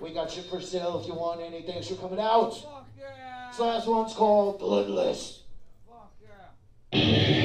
We got shit for sale if you want anything. It's coming out. Fuck yeah! This last one's called Bloodless. Fuck yeah!